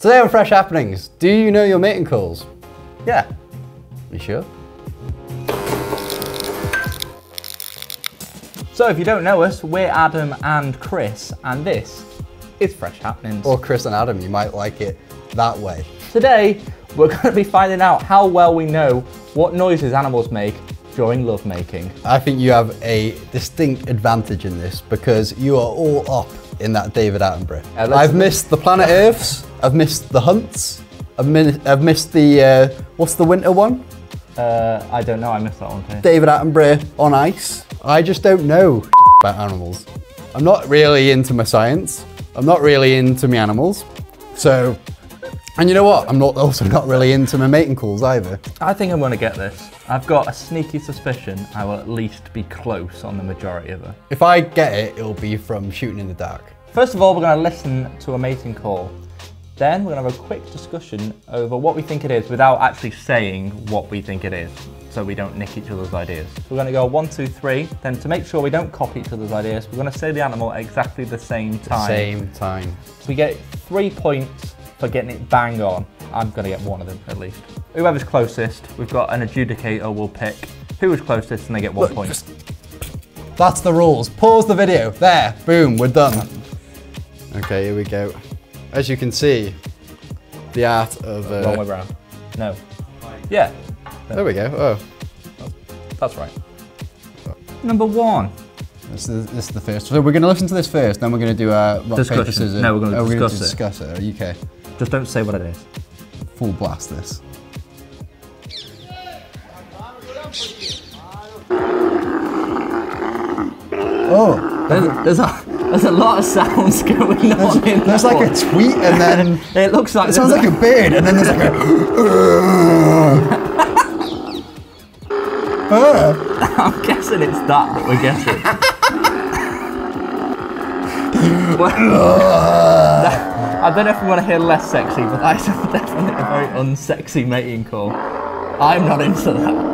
Today on Fresh Happenings, do you know your mating calls? Yeah. You sure? So if you don't know us, we're Adam and Chris, and this is Fresh Happenings. Or Chris and Adam, you might like it that way. Today, we're going to be finding out how well we know what noises animals make during lovemaking. I think you have a distinct advantage in this because you are all up in that David Attenborough. Uh, I've missed the planet Earths, I've missed the hunts, I've, min- I've missed the, uh, what's the winter one? Uh, I don't know, I missed that one too. David Attenborough on ice. I just don't know about animals. I'm not really into my science. I'm not really into my animals. So, and you know what? I'm not also not really into my mating calls either. I think I'm going to get this. I've got a sneaky suspicion I will at least be close on the majority of them. If I get it, it'll be from shooting in the dark. First of all, we're going to listen to a mating call. Then we're going to have a quick discussion over what we think it is without actually saying what we think it is, so we don't nick each other's ideas. We're going to go one, two, three. Then to make sure we don't copy each other's ideas, we're going to say the animal at exactly the same time. Same time. We get three points for getting it bang on. I'm going to get one of them at least. Whoever's closest, we've got an adjudicator will pick who was closest and they get one Look, point. just- That's the rules. Pause the video. There. Boom. We're done. Okay, here we go. As you can see, the art of. Wrong way Uh, round. No. Yeah, there we go. Oh, that's right. Number one. This is, this is the first. So we're going to listen to this first, then we're going to do a rock, paper, scissors. No, we're gonna oh, we're discuss it. discuss it. Are you okay? Just don't say what it is. Full blast this. Oh, There's, there's a there's a lot of sounds going on in there's like a tweet and then It looks like it sounds like a bird and then there's like a. Uh. Uh. I'm guessing it's that that we're guessing. Uh. That- I don't know if we want to hear less sexy, but that's definitely a very unsexy mating call. I'm not into that.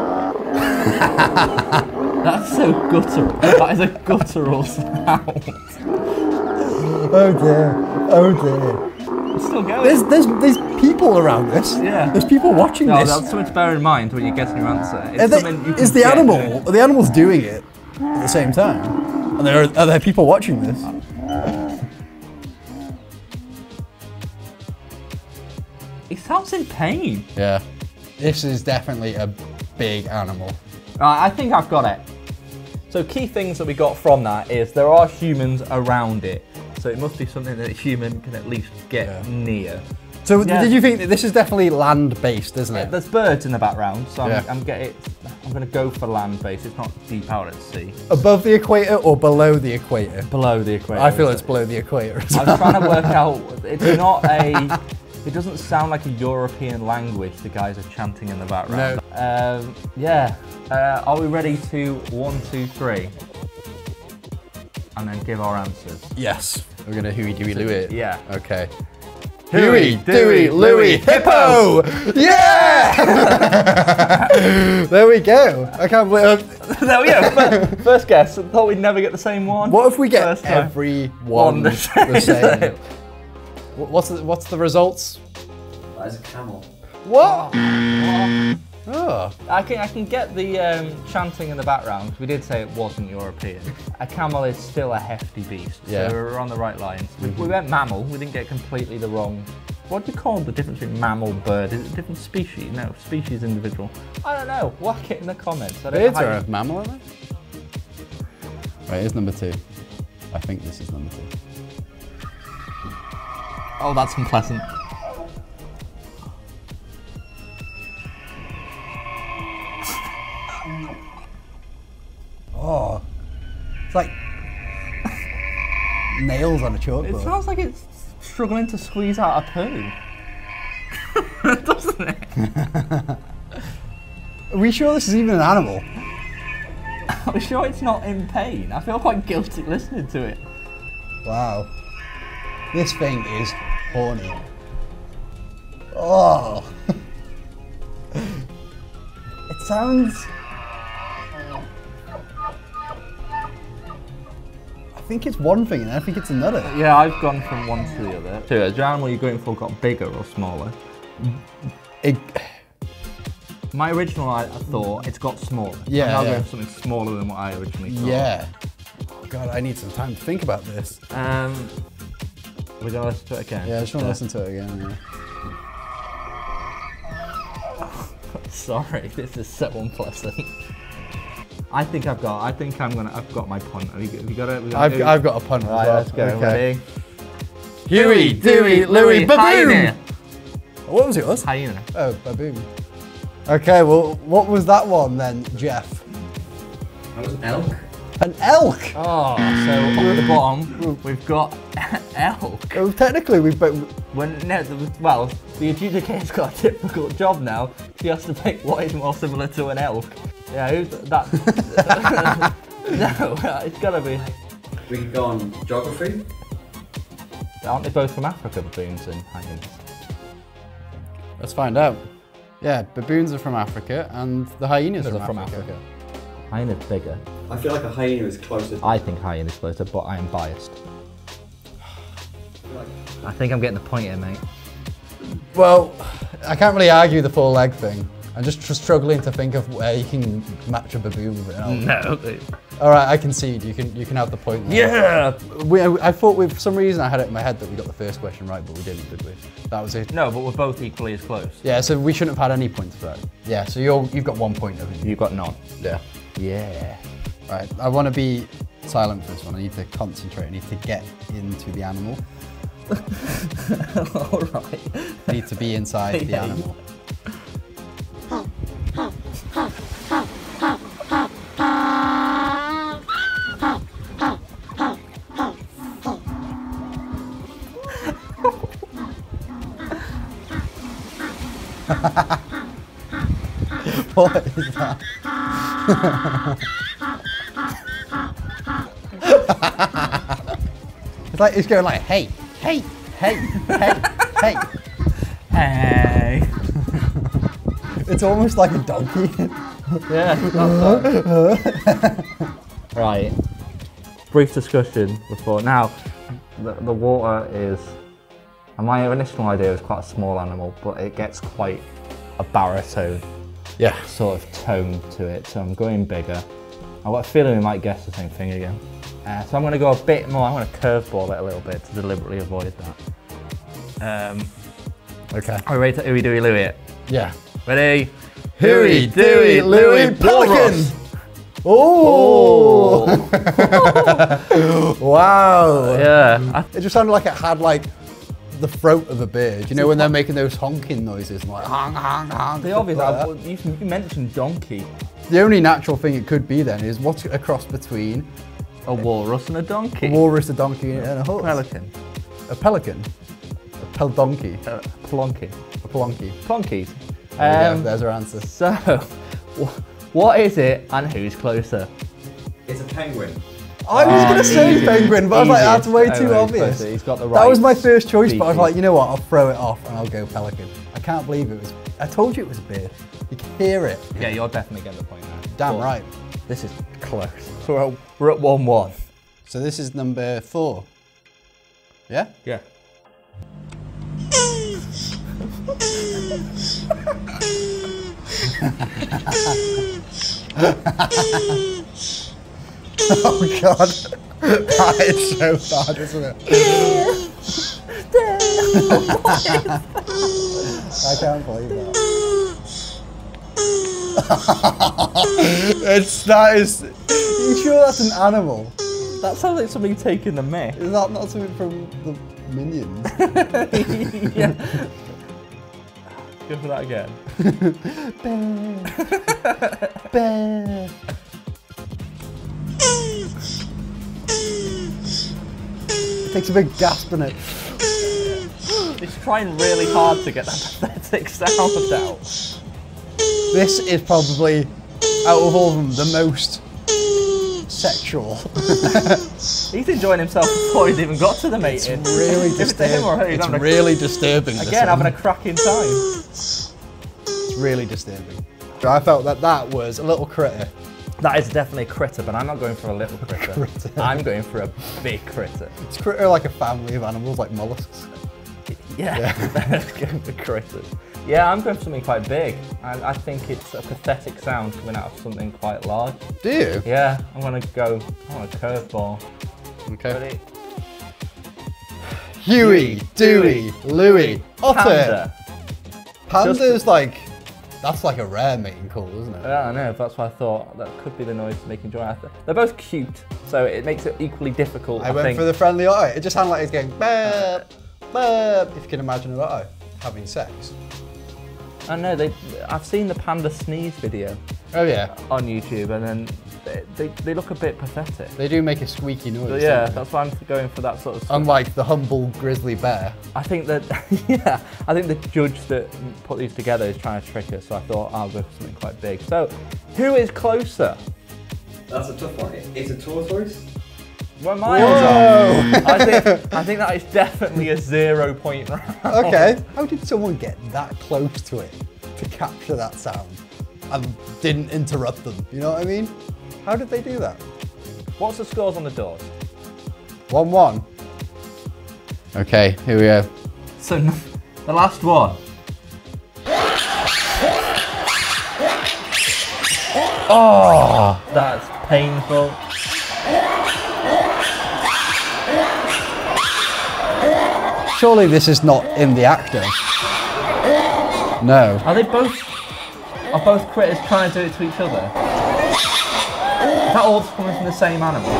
That's so guttural. That is a guttural sound. Oh dear. Oh dear. It's still going. There's there's there's people around this. Yeah. There's people watching no, this. that's something to bear in mind when you're guessing your answer. It's they- you is the animal? Are the animals doing it at the same time? And there are, are there people watching this? He sounds in pain. Yeah. This is definitely a big animal. Right, I think I've got it. So key things that we got from that is there are humans around it. So it must be something that a human can at least get Yeah. near. So Yeah. did you think that this is definitely land-based, isn't it? There's birds in the background, so I'm, Yeah. I'm getting. I'm going to go for land-based. It's not deep out at sea. Above the equator or below the equator? Below the equator. I feel it's below the equator. as I was well. trying to work out. It's not a. It doesn't sound like a European language. The guys are chanting in the background. Um, yeah. Uh, are we ready to one, two, three, and then give our answers? Yes. We're gonna Huey, Dewey, Louie. Yeah. Okay. Huey, Dewey, Louie, Hippo! Yeah! there we go. I can't believe. there we go. First, first guess. Thought we'd never get the same one. What if we get First time. every One one the the same. Same? Wh- What's the, what's the results? That is a camel. What? Oh. I can I can get the um, chanting in the background. We did say it wasn't European. A camel is still a hefty beast. Yeah. So we're on the right lines. We, we went mammal. We didn't get completely the wrong. What do you call the difference between mammal, bird? Is it a different species? No, species, individual. I don't know. Whack it in the comments. I don't Birds know are you- a mammal, aren't they? Right, here's number two. I think this is number two. Oh, that's unpleasant. Oh. It's like nails on a chalkboard. It sounds like it's struggling to squeeze out a poo. Doesn't it? Are we sure this is even an animal? Are we sure it's not in pain? I feel quite guilty listening to it. Wow. This thing is horny. Oh. it sounds. I think it's one thing and I think it's another. Yeah, I've gone from one to the other. So, is the animal you're going for got bigger or smaller? It, My original, I, I thought it's got smaller. Yeah, I'm now yeah. going for something smaller than what I originally thought. yeah. God, I need some time to think about this. Um, we're gonna uh, listen to it again. Yeah, I just want to listen to it again. Yeah. Sorry, this is so unpleasant. I think I've got. I think I'm gonna. I've got my punt. Have you, have you got it? We got I've, I've got a punt as Right, well. let's go. Okay. Ready? Huey, Dewey, Louie, baboon! Hyena. What was it? Was? Hyena. Oh, baboon. Okay, well, what was that one then, Jeff? That was an elk. An elk. Oh, so at the bottom we've got elk. Oh, technically, we've both. When no, well, the adjudicator's got a difficult job now. She has to pick what is more similar to an elk. Yeah, who's that? no, it's gotta be. We could go on geography. Aren't they both from Africa, baboons and hyenas? Let's find out. Yeah, baboons are from Africa, and the hyenas are are from, from Africa. Africa. Hyena's bigger. I feel like a hyena is closer. I think hyena is closer, but I am biased. I think I'm getting the point here, mate. Well, I can't really argue the four leg thing. I'm just tr- struggling to think of where you can match a baboon with it. No. All right, I concede. You can you can have the point. there. Yeah. We, I thought we, for some reason I had it in my head that we got the first question right, but we didn't, did we? That was it. No, but we're both equally as close. Yeah, so we shouldn't have had any points for that. Yeah, so you're you've got one point, haven't you? You've got none. Yeah. Yeah. Right. I want to be silent for this one. I need to concentrate. I need to get into the animal. All right. I need to be inside the animal. what is that? it's like it's going like, hey, hey, hey, hey, hey. Hey. It's almost like a donkey. Yeah. not bad. right. Brief discussion before. Now, the, the water is. and My initial idea was quite a small animal, but it gets quite a baritone yeah. sort of tone to it, so I'm going bigger. I've got a feeling we might guess the same thing again. Uh, so I'm going to go a bit more, I'm going to curveball it a little bit to deliberately avoid that. Um, Okay. are we ready to Ooey Dooey Louie it? Yeah. Ready? Huey, Dewey, Louie, Pelican. Oh! wow. Yeah. It just sounded like it had like the throat of a bird. You know when they're making those honking noises, like honk, honk, honk. the obvious, like I, that. well, you, you mentioned donkey. The only natural thing it could be then is what's a cross between A walrus and a donkey. a walrus, a donkey, and a horse. Pelican. A pelican. A pel donkey. Uh, plonky. A plonky. Plonkies. There Um, There's our answer. so, what is it and who's closer? It's a penguin. I was gonna say easy. penguin, but I was like, that's way Easy. too Oh, obvious. He's got the That was my first choice, but I was like, you know what? I'll throw it off and I'll go pelican. I can't believe it was. I told you it was a bird. You can hear it. Yeah, you're definitely getting the point now. Damn But right. This is close. So we're at, we're at 1 1. So this is number four. Yeah? Yeah. Oh god. that is so bad, isn't it? I can't believe that. it's that is. You sure that's an animal? That sounds like something taking the myth. Is that not something from the Minions? yeah. Go for that again. Bear. It takes a big gasp in it. It's trying really hard to get that pathetic sound out. This is probably, out of all of them, the most sexual. He's enjoying himself before he's even got to the It's really it's to him or her, disturbing. It's having a- really disturbing. Again, having a cracking time. It's really disturbing. I felt that that was a little critter. That is definitely a critter, but I'm not going for a little critter. Critter. I'm going for a big critter. It's critter like a family of animals, like mollusks. Yeah, go for critters. Yeah, I'm going for something quite big. I, I think it's a pathetic sound coming out of something quite large. Do you? Yeah, I'm gonna go. on a curveball. Okay. Ready? Huey, Dewey, Louie, Otter. Panda. Panda's like, that's like a rare mating call, isn't it? Yeah, I know. That's why I thought that could be the noise making joy. Th- They're both cute, so it makes it equally difficult. I, I went think. for the friendly otter. It just sounded like it's going burp, burp. If you can imagine an otter having sex. I know they. I've seen the panda sneeze video Oh yeah, on YouTube, and then they, they, they look a bit pathetic. they do make a squeaky noise. But yeah, that's why I'm going for that sort of. Stuff. Unlike the humble grizzly bear. I think that yeah, I think the judge that put these together is trying to trick us. So I thought I'll go for something quite big. So, who is closer? That's a tough one. It's a tortoise. Well, miles Whoa. off. I think I think that is definitely a zero point round. Okay. How did someone get that close to it to capture that sound and didn't interrupt them? You know what I mean? How did they do that? What's the scores on the doors? 1 1. Okay, here we go. So the last one. Oh, that's painful. Surely this is not in the actor. No. Are they both? Are both critters trying to do it to each other? Is that all coming from the same animal?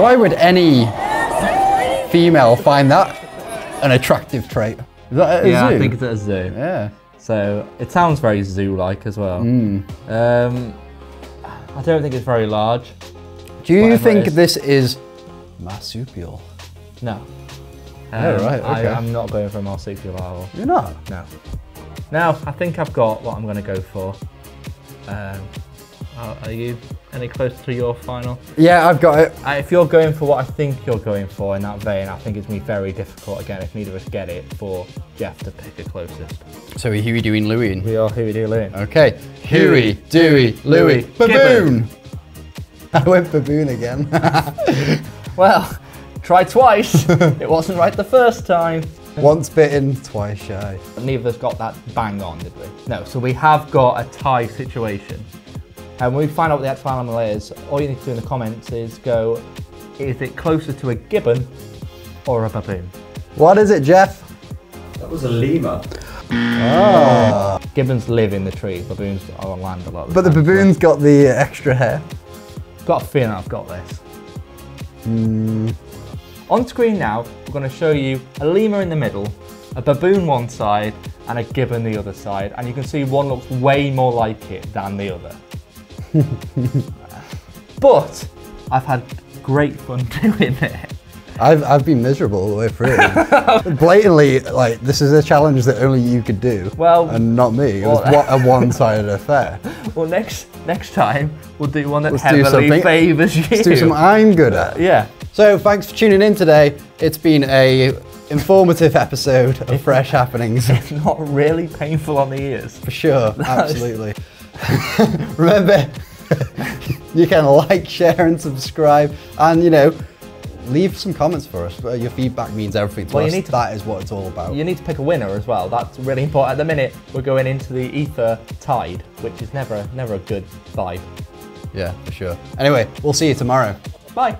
Why would any female find that an attractive trait? Is that a yeah, zoo? I think it's at a zoo. Yeah. So it sounds very zoo-like as well. Hmm. Um, I don't think it's very large. Do you think is. this is marsupial? No. Oh, right, I, okay. I'm not going for a marsupial at all. You're not. No. Now, I think I've got what I'm going to go for. Um, are, are you any closer to your final? Yeah, I've got it. Uh, if you're going for what I think you're going for in that vein, I think it's going to be very difficult again if neither of us get it for Jeff to pick the closest. So are Huey, Dewey, and Louie. in? We are who we Louie. Okay. Huey, Dewey, Louie, Louie, baboon. I went baboon again. Well, try twice. it wasn't right the first time. Once bitten, twice shy. Neither of us got that bang on, did we? No, so we have got a tie situation. And when we find out what the actual animal is, all you need to do in the comments is go, is it closer to a gibbon or a baboon? What is it, Jeff? That was a lemur. Oh. Gibbons live in the trees, baboons are on land a lot. But the time. baboon's got the extra hair. Got a feeling I've got this. Hmm. On screen now, we're going to show you a lemur in the middle, a baboon one side, and a gibbon the other side. And you can see one looks way more like it than the other. but I've had great fun doing it. I've, I've been miserable all the way through. Blatantly, like, this is a challenge that only you could do. Well- and not me. It was well- what a one sided affair. Well, next next time we'll do one that Let's heavily favours you. Let's do some I'm good at. Yeah. So, thanks for tuning in today. It's been a informative episode of Fresh Happenings. It's not really painful on the ears. For sure, absolutely. Remember, you can like, share, and subscribe, and you know, leave some comments for us. Uh, Your feedback means everything to Well, you us. need to- that is what it's all about. You need to pick a winner as well. That's really important. At the minute, we're going into the ether tide, which is never never a good vibe. Yeah, for sure. Anyway, we'll see you tomorrow. Bye.